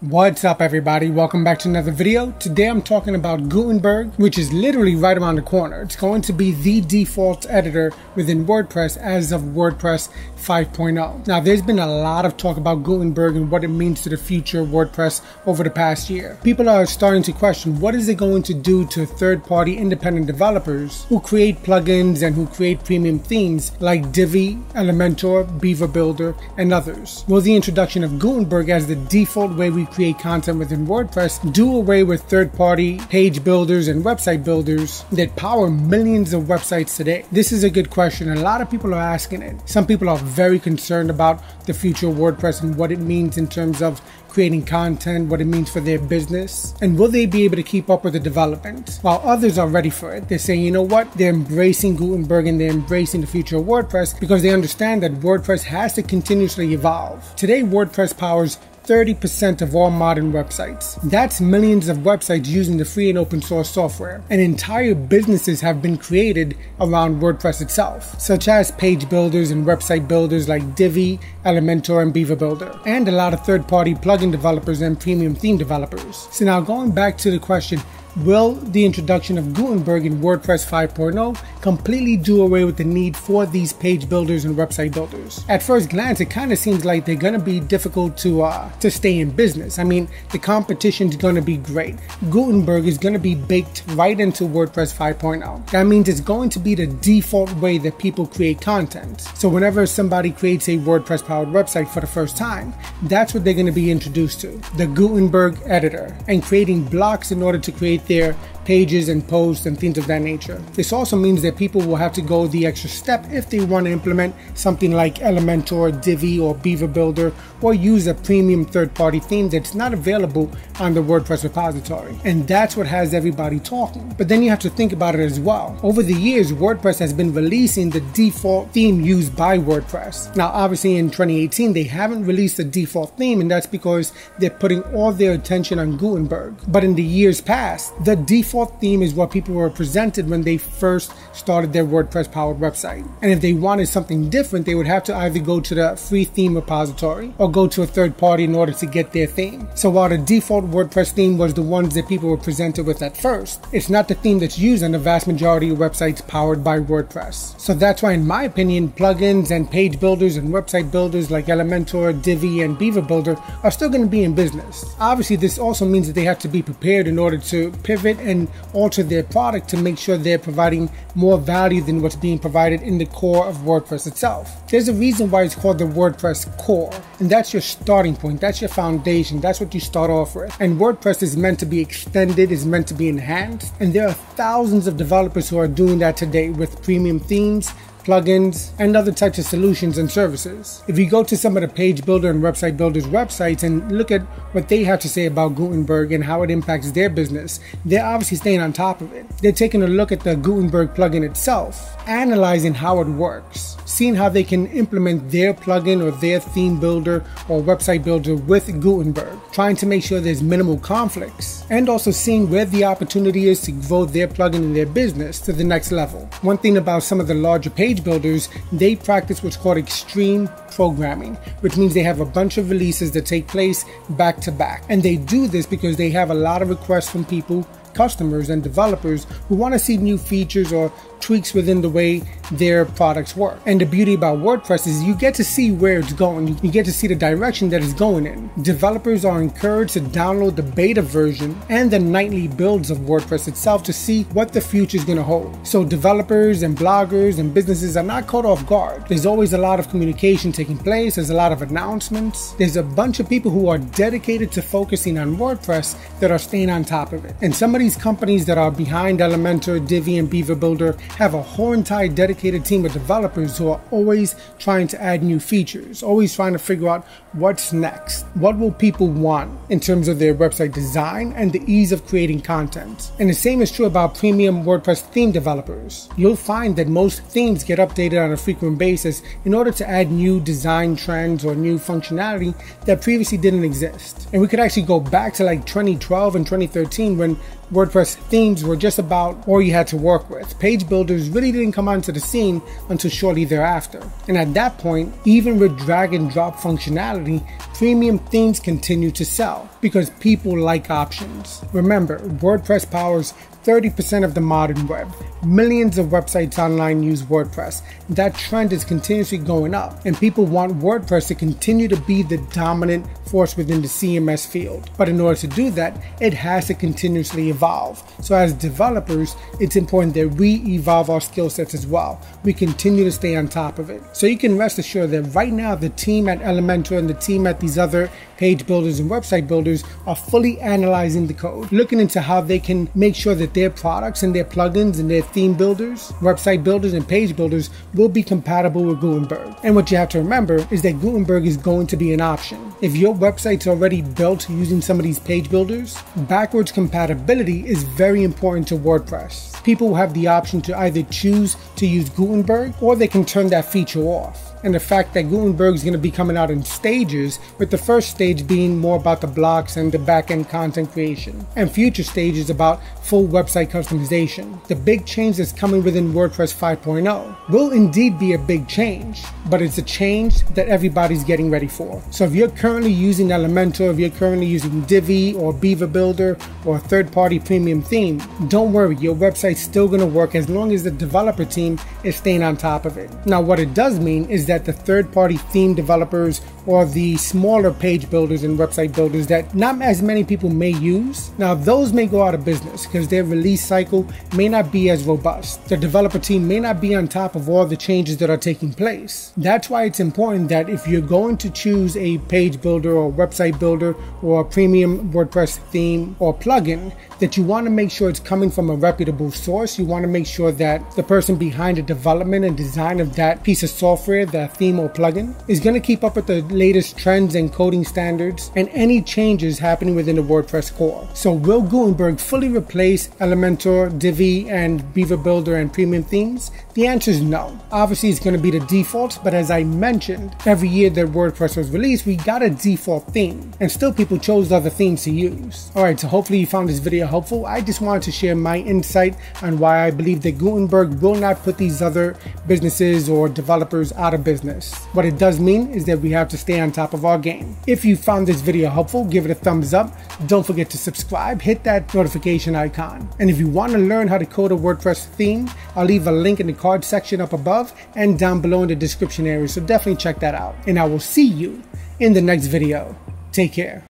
What's up everybody, welcome back to another video. Today I'm talking about Gutenberg, which is literally right around the corner. It's going to be the default editor within WordPress as of WordPress 5.0. Now there's been a lot of talk about Gutenberg and what it means to the future of WordPress over the past year. People are starting to question what is it going to do to third-party independent developers who create plugins and who create premium themes like Divi, Elementor, Beaver Builder, and others. Will the introduction of Gutenberg as the default way we create content within WordPress, do away with third party page builders and website builders that power millions of websites today? This is a good question. A lot of people are asking it. Some people are very concerned about the future of WordPress and what it means in terms of creating content, what it means for their business, and will they be able to keep up with the development? While others are ready for it, they're saying, you know what, they're embracing Gutenberg and they're embracing the future of WordPress because they understand that WordPress has to continuously evolve. Today, WordPress powers 30% of all modern websites. That's millions of websites using the free and open source software. And entire businesses have been created around WordPress itself, such as page builders and website builders like Divi, Elementor, and Beaver Builder, and a lot of third party plugin developers and premium theme developers. So now going back to the question, Will the introduction of Gutenberg in WordPress 5.0 completely do away with the need for these page builders and website builders? At first glance, it kind of seems like they're going to be difficult to uh, to stay in business. I mean, the competition is going to be great. Gutenberg is going to be baked right into WordPress 5.0. That means it's going to be the default way that people create content. So whenever somebody creates a WordPress powered website for the first time, that's what they're going to be introduced to the Gutenberg editor and creating blocks in order to create their pages and posts and things of that nature. This also means that people will have to go the extra step if they want to implement something like Elementor, Divi, or Beaver Builder, or use a premium third-party theme that's not available on the WordPress repository. And that's what has everybody talking. But then you have to think about it as well. Over the years, WordPress has been releasing the default theme used by WordPress. Now, obviously in 2018, they haven't released the default theme, and that's because they're putting all their attention on Gutenberg. But in the years past, the default default theme is what people were presented when they first started their WordPress powered website. And if they wanted something different, they would have to either go to the free theme repository or go to a third party in order to get their theme. So while the default WordPress theme was the ones that people were presented with at first, it's not the theme that's used on the vast majority of websites powered by WordPress. So that's why, in my opinion, plugins and page builders and website builders like Elementor, Divi, and Beaver Builder are still going to be in business. Obviously, this also means that they have to be prepared in order to pivot and alter their product to make sure they're providing more value than what's being provided in the core of WordPress itself. There's a reason why it's called the WordPress core, and that's your starting point, that's your foundation, that's what you start off with. And WordPress is meant to be extended, is meant to be enhanced, and there are thousands of developers who are doing that today with premium themes, plugins, and other types of solutions and services. If you go to some of the page builder and website builders websites and look at what they have to say about Gutenberg and how it impacts their business, they're obviously staying on top of it. They're taking a look at the Gutenberg plugin itself, analyzing how it works, seeing how they can implement their plugin or their theme builder or website builder with Gutenberg, trying to make sure there's minimal conflicts, and also seeing where the opportunity is to grow their plugin and their business to the next level. One thing about some of the larger page page builders, they practice what's called extreme programming, which means they have a bunch of releases that take place back to back. And they do this because they have a lot of requests from people customers and developers who want to see new features or tweaks within the way their products work. And the beauty about WordPress is you get to see where it's going. You get to see the direction that it's going in. Developers are encouraged to download the beta version and the nightly builds of WordPress itself to see what the future is going to hold. So developers and bloggers and businesses are not caught off guard. There's always a lot of communication taking place. There's a lot of announcements. There's a bunch of people who are dedicated to focusing on WordPress that are staying on top of it. And some of these companies that are behind Elementor, Divi, and Beaver Builder have a whole dedicated team of developers who are always trying to add new features, always trying to figure out what's next. What will people want in terms of their website design and the ease of creating content? And the same is true about premium WordPress theme developers. You'll find that most themes get updated on a frequent basis in order to add new design trends or new functionality that previously didn't exist. And we could actually go back to like 2012 and 2013 when WordPress themes were just about all you had to work with. Page builders really didn't come onto the scene until shortly thereafter. And at that point, even with drag and drop functionality, premium themes continued to sell because people like options. Remember, WordPress powers 30% of the modern web. Millions of websites online use WordPress. That trend is continuously going up, and people want WordPress to continue to be the dominant force within the CMS field. But in order to do that, it has to continuously evolve. So, as developers, it's important that we evolve our skill sets as well. We continue to stay on top of it. So, you can rest assured that right now, the team at Elementor and the team at these other page builders and website builders are fully analyzing the code, looking into how they can make sure that their products and their plugins and their theme builders, website builders, and page builders will be compatible with Gutenberg. And what you have to remember is that Gutenberg is going to be an option. If your website's already built using some of these page builders, backwards compatibility is very important to WordPress. People will have the option to either choose to use Gutenberg or they can turn that feature off and the fact that Gutenberg is going to be coming out in stages, with the first stage being more about the blocks and the back-end content creation, and future stages about full website customization. The big change that's coming within WordPress 5.0 will indeed be a big change, but it's a change that everybody's getting ready for. So if you're currently using Elementor, if you're currently using Divi or Beaver Builder or a third-party premium theme, don't worry, your website's still going to work as long as the developer team is staying on top of it. Now what it does mean is that the third party theme developers or the smaller page builders and website builders that not as many people may use. Now, those may go out of business because their release cycle may not be as robust. The developer team may not be on top of all the changes that are taking place. That's why it's important that if you're going to choose a page builder or website builder or a premium WordPress theme or plugin, that you want to make sure it's coming from a reputable source. You want to make sure that the person behind the development and design of that piece of software, that Uh, theme or plugin, is going to keep up with the latest trends and coding standards and any changes happening within the WordPress core. So will Gutenberg fully replace Elementor, Divi, and Beaver Builder and premium themes? The answer is no. Obviously it's going to be the default, but as I mentioned, every year that WordPress was released, we got a default theme, and still people chose other themes to use. Alright, so hopefully you found this video helpful. I just wanted to share my insight on why I believe that Gutenberg will not put these other businesses or developers out of business. What it does mean is that we have to stay on top of our game. If you found this video helpful, give it a thumbs up. Don't forget to subscribe, hit that notification icon. And if you want to learn how to code a WordPress theme, I'll leave a link in the card section up above and down below in the description area. So definitely check that out. And I will see you in the next video. Take care.